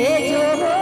এ জোড়াইল